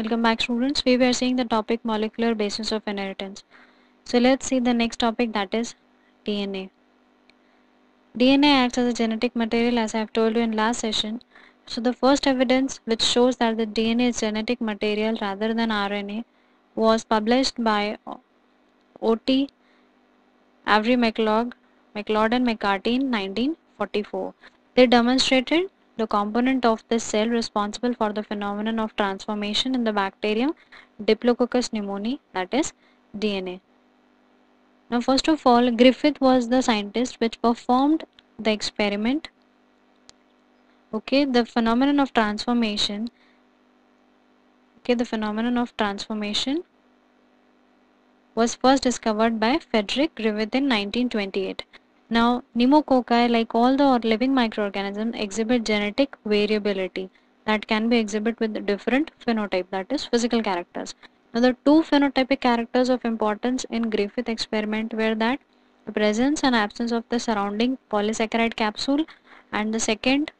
Welcome back students. We were seeing the topic molecular basis of inheritance. So let's see the next topic that is DNA. DNA acts as a genetic material as I have told you in last session. So the first evidence which shows that the DNA is genetic material rather than RNA was published by O.T. Avery MacLeod, MacLeod and McCarty in 1944. They demonstrated the component of the cell responsible for the phenomenon of transformation in the bacterium Diplococcus pneumoniae that is DNA. Now first of all Griffith was the scientist which performed the experiment okay the phenomenon of transformation okay the phenomenon of transformation was first discovered by Frederick Griffith in 1928 now, pneumococci, like all the living microorganisms, exhibit genetic variability that can be exhibited with different phenotype, that is physical characters. Now, the two phenotypic characters of importance in Griffith experiment were that the presence and absence of the surrounding polysaccharide capsule and the second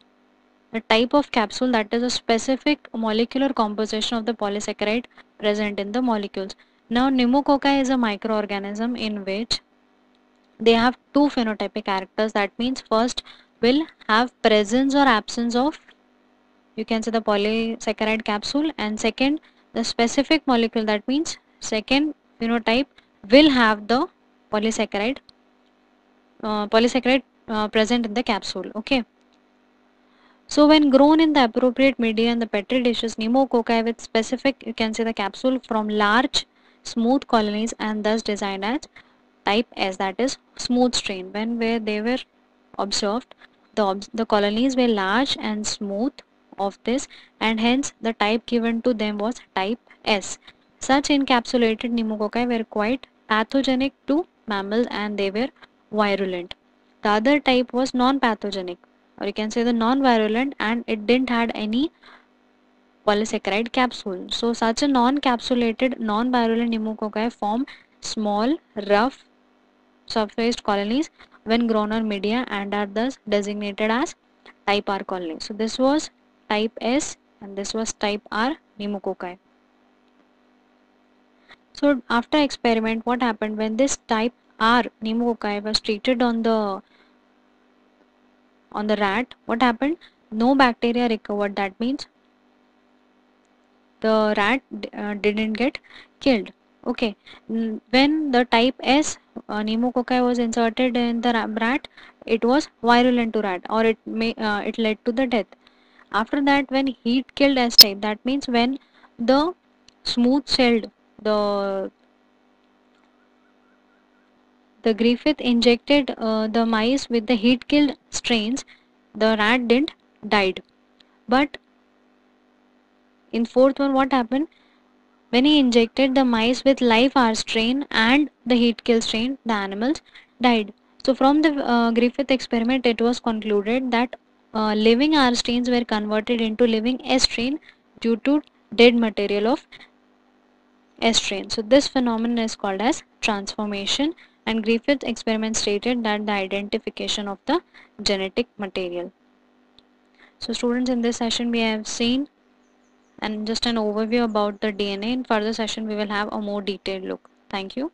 the type of capsule that is a specific molecular composition of the polysaccharide present in the molecules. Now pneumococci is a microorganism in which they have two phenotypic characters. That means first will have presence or absence of you can say the polysaccharide capsule. And second the specific molecule that means second phenotype will have the polysaccharide uh, polysaccharide uh, present in the capsule. Okay. So when grown in the appropriate media and the petri dishes pneumococci with specific you can say the capsule from large smooth colonies and thus designed as type S that is smooth strain when where they were observed the, the colonies were large and smooth of this and hence the type given to them was type S. Such encapsulated pneumococci were quite pathogenic to mammals and they were virulent. The other type was non-pathogenic or you can say the non-virulent and it didn't had any polysaccharide capsule. So such a non-capsulated non-virulent pneumococci form small, rough, surfaced colonies when grown on media and are thus designated as type R colonies. So this was type S and this was type R pneumococci. So after experiment what happened when this type R pneumococci was treated on the on the rat what happened no bacteria recovered that means the rat uh, didn't get killed okay. When the type S uh, pneumococci was inserted in the rat it was virulent to rat or it may uh, it led to the death. After that when heat killed S type that means when the smooth celled the the Griffith injected uh, the mice with the heat killed strains the rat didn't died. But in fourth one what happened when he injected the mice with live R strain and the heat kill strain, the animals died. So from the uh, Griffith experiment, it was concluded that uh, living R strains were converted into living S strain due to dead material of S strain. So this phenomenon is called as transformation and Griffith experiment stated that the identification of the genetic material. So students in this session we have seen and just an overview about the DNA. In further session, we will have a more detailed look. Thank you.